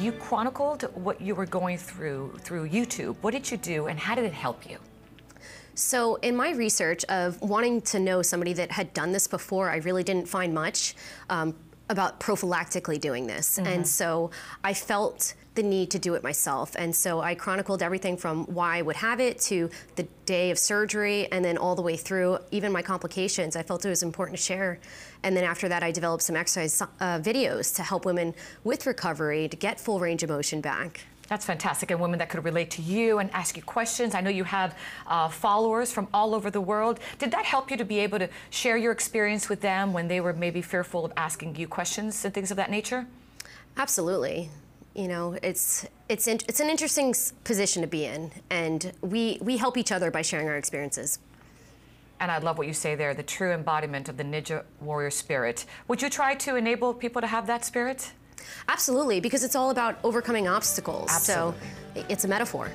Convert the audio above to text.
you chronicled what you were going through through YouTube. What did you do and how did it help you? So, in my research of wanting to know somebody that had done this before, I really didn't find much um, about prophylactically doing this. Mm -hmm. And so I felt the need to do it myself. And so I chronicled everything from why I would have it to the day of surgery and then all the way through, even my complications. I felt it was important to share. And then after that, I developed some exercise uh, videos to help women with recovery to get full range of motion back. That's fantastic. And women that could relate to you and ask you questions. I know you have uh, followers from all over the world. Did that help you to be able to share your experience with them when they were maybe fearful of asking you questions and things of that nature? Absolutely. You know, it's it's in, it's an interesting position to be in, and we we help each other by sharing our experiences. And I love what you say there, the true embodiment of the Ninja Warrior spirit. Would you try to enable people to have that spirit? Absolutely, because it's all about overcoming obstacles. Absolutely. So it's a metaphor.